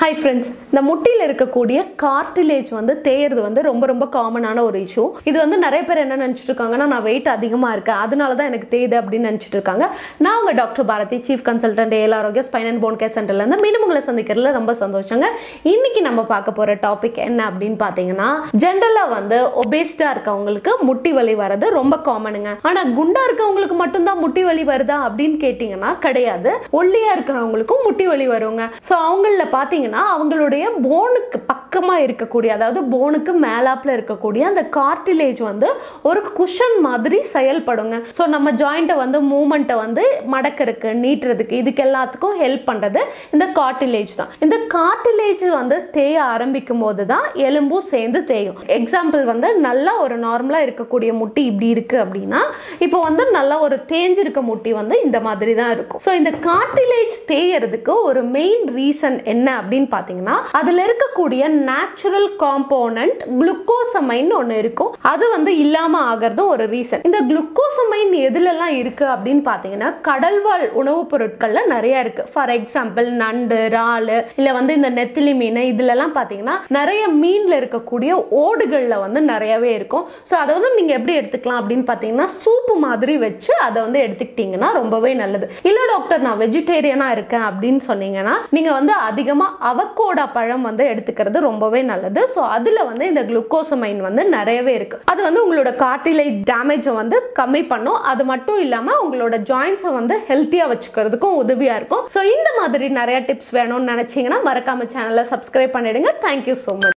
Hi friends இந்த முட்டியில் இருக்கக்கூடிய cartilage வந்து தேயறது வந்து ரொம்ப ரொம்ப காமனான ஒரு இஷ்யூ இது வந்து நிறைய பேர் என்ன நினச்சிட்டு இருக்காங்கன்னா நான் வெயிட் அதிகமாக இருக்கேன் அதனால தான் எனக்கு தேயுது அப்படின்னு நினச்சிட்டு இருக்காங்க நான் உங்கள் டாக்டர் பாரதி சீஃப் கன்சல்டன்ட் ஏல் ஆரோக்கிய ஸ்பைன் அண்ட் போன் கேர் சென்டர்லேருந்து மீண்டும் உங்களை சந்திக்கிறதுல ரொம்ப சந்தோஷங்க. இன்னைக்கு நம்ம பார்க்க போகிற டாபிக் என்ன அப்படின்னு பார்த்தீங்கன்னா ஜென்ரலாக வந்து ஒபேஸ்டாக இருக்கவங்களுக்கு முட்டி வலி வர்றது ரொம்ப காமனுங்க ஆனால் குண்டா இருக்கவங்களுக்கு மட்டும்தான் முட்டி வலி வருதா அப்படின்னு கேட்டிங்கன்னா கிடையாது. ஒல்லியாக இருக்கிறவங்களுக்கும் முட்டி வலி வருங்க. ஸோ அவங்களில் பார்த்தீங்கன்னா அவங்களுடைய போனுக்கு பக்கமாக இருக்கக்கூடிய அதாவது போனுக்கு மேலாப்பில் இருக்கக்கூடிய அந்த கார்டிலேஜ் வந்து ஒரு குஷன் மாதிரி செயல்படுங்க. ஸோ நம்ம ஜாயிண்ட்டை வந்து மூமெண்ட்டை வந்து மடக்கிறதுக்கு நீட்டுறதுக்கு இதுக்கு எல்லாத்துக்கும் ஹெல்ப் பண்ணுறது இந்த கார்டிலேஜ் தான். இந்த கார்டிலேஜ் வந்து தேய ஆரம்பிக்கும் போது தான் எலும்பும் சேர்ந்து தேயும். எக்ஸாம்பிள் வந்து நல்லா ஒரு நார்மலாக இருக்கக்கூடிய முட்டி இப்படி இருக்கு அப்படின்னா இப்போ வந்து நல்லா ஒரு தேஞ்சிருக்க முட்டி வந்து இந்த மாதிரி தான் இருக்கும். ஸோ இந்த கார்டிலேஜ் தேயறதுக்கு ஒரு மெயின் ரீசன் என்ன அப்படின்னு பார்த்தீங்கன்னா அதில் இருக்கக்கூடிய நேச்சுரல் காம்போனன்ட் குளுக்கோசமைன் ஒன்று இருக்கும். அது வந்து இல்லாமல் ஆகிறதும் ஒரு ரீசன் இந்த குளுக்கோசமைன் எதுலெல்லாம் இருக்குது அப்படின்னு பார்த்தீங்கன்னா கடல்வாழ் உணவுப் பொருட்கள்லாம் நிறைய இருக்குது ஃபார் எக்ஸாம்பிள் நண்டு இறால் இல்லை வந்து இந்த நெத்திலி மீன் இதுலலாம் பார்த்தீங்கன்னா நிறைய மீனில் இருக்கக்கூடிய ஓடுகளில் வந்து நிறையவே இருக்கும். ஸோ அதை வந்து நீங்கள் எப்படி எடுத்துக்கலாம் அப்படின்னு பார்த்தீங்கன்னா சூப்பு மாதிரி வச்சு அதை வந்து எடுத்துக்கிட்டீங்கன்னா ரொம்பவே நல்லது. இல்லை டாக்டர் நான் வெஜிடேரியனாக இருக்கேன் அப்படின்னு சொன்னீங்கன்னா நீங்கள் வந்து அதிகமாக அவக்கோடா பழம் வந்து எடுத்துக்கிறது ரொம்பவே நல்லது. ஸோ அதில் வந்து இந்த குளுக்கோசமைன் வந்து நிறையவே இருக்குது அது வந்து உங்களோட கார்டிலேஜ் டேமேஜை வந்து கம்மி பண்ணும். அது மட்டும் இல்லாம உங்களோட ஜாயின்ஸை வந்து ஹெல்த்தியா வச்சுக்கிறதுக்கும் உதவியா இருக்கும். ஸோ இந்த மாதிரி நிறைய டிப்ஸ் வேணும்னு நினைச்சீங்கன்னா மறக்காம சேனலை சப்ஸ்கிரைப் பண்ணிடுங்க. Thank you so much